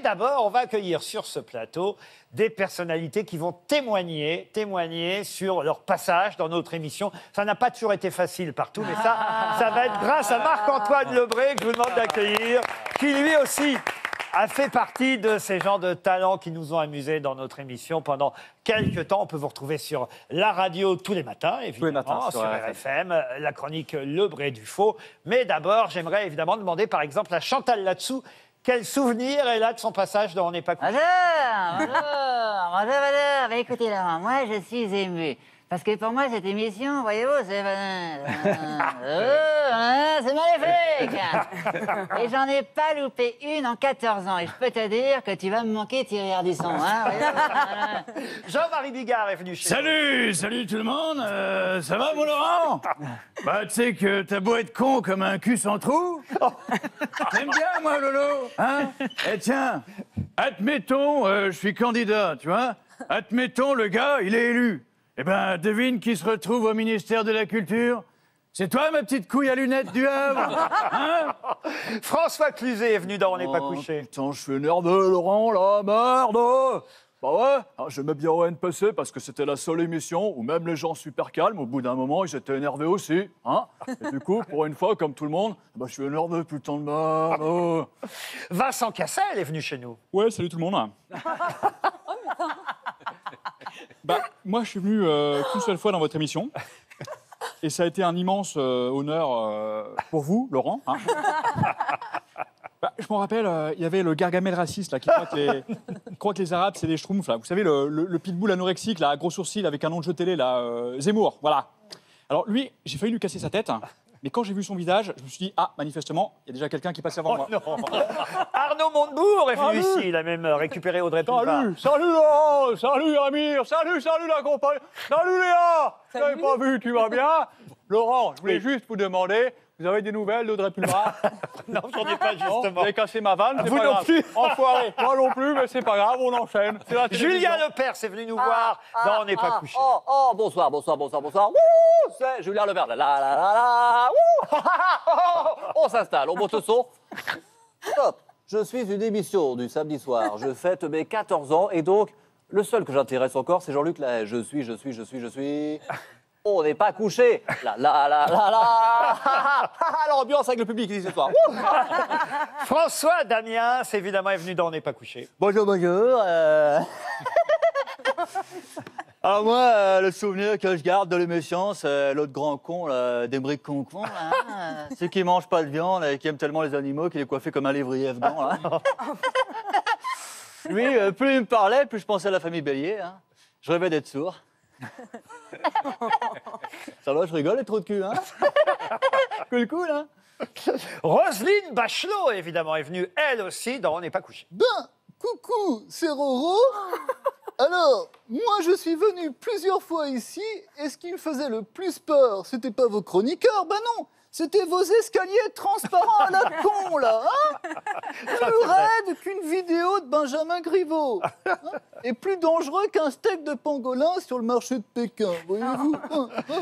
Mais d'abord, on va accueillir sur ce plateau des personnalités qui vont témoigner, témoigner sur leur passage dans notre émission. Ça n'a pas toujours été facile partout, mais ça, ça va être grâce à Marc-Antoine Lebré que je vous demande d'accueillir, qui lui aussi a fait partie de ces gens de talent qui nous ont amusés dans notre émission pendant quelques temps. On peut vous retrouver sur la radio tous les matins, évidemment, matins, sur sur RFM, la chronique Lebré du Faux. Mais d'abord, j'aimerais évidemment demander, par exemple, à Chantal Latsou, quel souvenir elle a de son passage dans On n'est pas couché Bonjour, bonjour, bonjour. Bah, écoutez, Laurent, moi, je suis ému. Parce que pour moi, cette émission, voyez-vous, c'est... Oh, hein, c'est magnifique Et j'en ai pas loupé une en 14 ans. Et je peux te dire que tu vas me manquer, Thierry Ardisson. Hein. Jean-Marie Bigard est venu chez nous. Salut, salut tout le monde, euh, ça va mon Laurent? Bah tu sais que t'as beau être con comme un cul sans trou, t'aimes bien moi Lolo, hein? Eh tiens, admettons, euh, je suis candidat, tu vois? Admettons le gars, il est élu. Eh ben devine qui se retrouve au ministère de la Culture c'est toi, ma petite couille à lunettes du Havre Hein François Cluzet est venu dans On n'est pas Oh, couché. Putain, je suis nerveux, Laurent, là, merde Bah ouais, hein, j'aimais bien au NPC parce que c'était la seule émission où même les gens super calmes, au bout d'un moment, ils étaient énervés aussi. Hein Et du coup, pour une fois, comme tout le monde, bah, je suis énervé, putain de merde oh. Vincent Cassel est venu chez nous. Ouais, salut tout le monde. bah, moi, je suis venu euh, qu'une seule fois dans votre émission. Et ça a été un immense euh, honneur euh, pour vous, Laurent. hein. Bah, je me rappelle, euh, il y avait le gargamel raciste là, qui croit que les, Arabes, c'est des schtroumpfs. Vous savez, le, pitbull anorexique, là, à gros sourcils, avec un nom de jeu télé, là, Zemmour. Voilà. Alors lui, j'ai failli lui casser sa tête. Mais quand j'ai vu son visage, je me suis dit, ah, manifestement, il y a déjà quelqu'un qui passe avant moi. Non. Arnaud Montebourg est venu ici. Il a même euh, récupéré Audrey Pulvar. Salut, salut Laurent, salut Amir, salut, salut la compagnie, salut Léa Je t'avais pas vu, tu vas bien? Laurent, je voulais Oui. juste vous demander, vous avez des nouvelles d'Audrey Pulvar? Non, j'en ai pas Non, justement. Vous avez cassé ma vanne, c'est Vous pas non grave. plus. Enfoiré, moi non plus, mais c'est pas grave, on enchaîne. C'est. Julien Lepers est venu nous voir dans On n'est pas ah, couché. Oh, oh, bonsoir, bonsoir, bonsoir, bonsoir. C'est Julien Levert. La, la, la, la, la. Wouh. on s'installe, on monte le son. Stop. Je suis une émission du samedi soir. Je fête mes 14 ans et donc, le seul que j'intéresse encore, c'est Jean-Luc Lahaye. Je suis, je suis, je suis, je suis. On n'est pas couché. La, la, la, la, la. L'ambiance avec le public ici ce soir. François Damien, évidemment, est venu dans On n'est pas couché. Bonjour, bonjour. euh. Alors moi, euh, le souvenir que je garde de l'émission, c'est l'autre grand con, là, d'Emeric Concon, là, hein, celui qui mange pas de viande et qui aime tellement les animaux qu'il est coiffé comme un lévrier afghan. là. Lui, euh, plus il me parlait, plus je pensais à la famille Bélier. hein. Je rêvais d'être sourd. Ça va, je rigole, les trous de cul, hein Cool, cool, hein Roselyne Bachelot, évidemment, est venue, elle aussi, dans On n'est pas couché. Ben, coucou, c'est Roro. Alors, moi je suis venu plusieurs fois ici, et ce qui me faisait le plus peur, c'était pas vos chroniqueurs, ben non, c'était vos escaliers transparents à la con, là, hein Plus raide qu'une vidéo de Benjamin Griveaux. hein et plus dangereux qu'un steak de pangolin sur le marché de Pékin, voyez-vous.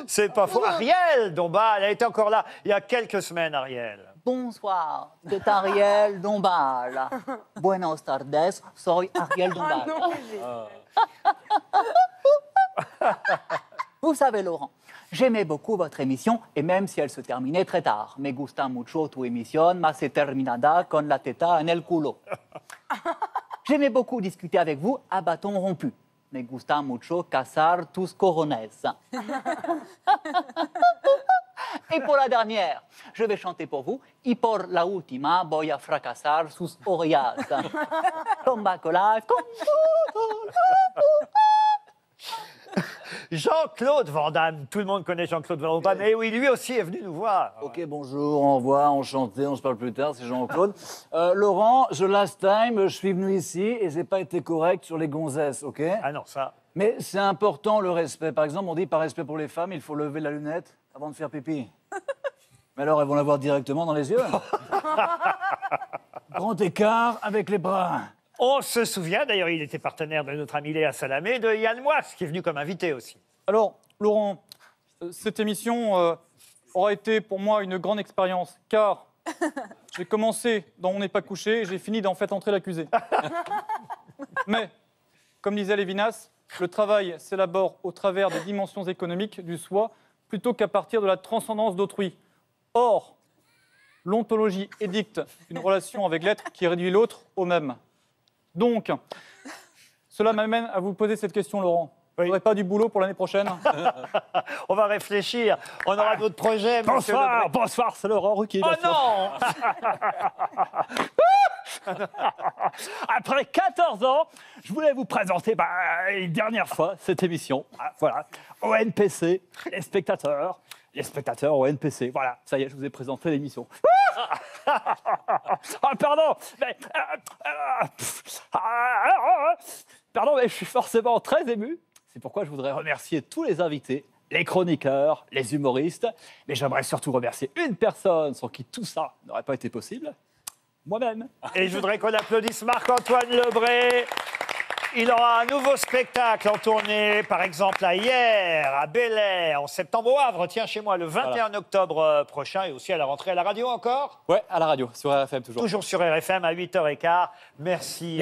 C'est pas faux. Ariel Dombal, elle été encore là il y a quelques semaines, Ariel. Bonsoir, c'est Ariel Dombal. Buenos tardes, soy Ariel Dombal. Vous savez, Laurent, j'aimais beaucoup votre émission, et même si elle se terminait très tard. Me gusta mucho tu emisión, mas se terminada con la teta en el culo. J'aimais beaucoup discuter avec vous à bâton rompu. Me gusta mucho cazar tus corones. Et pour la dernière, je vais chanter pour vous. Y por la última voy a fracasar sus orejas. Combat collage, Jean-Claude Van Damme, tout le monde connaît Jean-Claude Van Damme, et oui, lui aussi est venu nous voir. Ok, bonjour, au revoir, enchanté, on se parle plus tard, c'est Jean-Claude. Euh, Laurent, je last time, je suis venu ici et j'ai pas été correct sur les gonzesses, ok? Ah non, ça. Mais c'est important le respect. Par exemple, on dit par respect pour les femmes, il faut lever la lunette avant de faire pipi. Mais alors, elles vont la voir directement dans les yeux. Grand écart avec les bras. On se souvient, d'ailleurs, il était partenaire de notre ami Léa Salamé, de Yann Moix, qui est venu comme invité aussi. Alors, Laurent, euh, cette émission euh, aura été pour moi une grande expérience, car J'ai commencé dans On n'est pas couché et j'ai fini d'en fait entrer l'accusé. Mais, comme disait Lévinas, le travail s'élabore au travers des dimensions économiques du soi plutôt qu'à partir de la transcendance d'autrui. Or, l'ontologie édicte une relation avec l'être qui réduit l'autre au même. Donc, cela m'amène à vous poser cette question, Laurent. Vous n'aurez pas du boulot pour l'année prochaine On va réfléchir. On aura d'autres projets. Bonsoir, bonsoir, c'est Laurent Ruquier. Oh non Après 14 ans, je voulais vous présenter bah, une dernière fois cette émission. Ah, voilà, ONPC, les spectateurs. Les spectateurs ONPC. Voilà, ça y est, je vous ai présenté l'émission. ah, pardon, mais. euh, euh, ah, ah, ah, pardon, mais je suis forcément très ému. C'est pourquoi je voudrais remercier tous les invités, les chroniqueurs, les humoristes. Mais j'aimerais surtout remercier une personne sans qui tout ça n'aurait pas été possible. Moi-même. Et je voudrais qu'on applaudisse Marc-Antoine Lebré. Il aura un nouveau spectacle en tournée, par exemple à hier, à Bel Air, en septembre au Havre, tiens chez moi, le 21 octobre euh, prochain, et aussi à la rentrée à la radio encore, Ouais, à la radio, sur RFM toujours. toujours sur RFM à 8h15. Merci.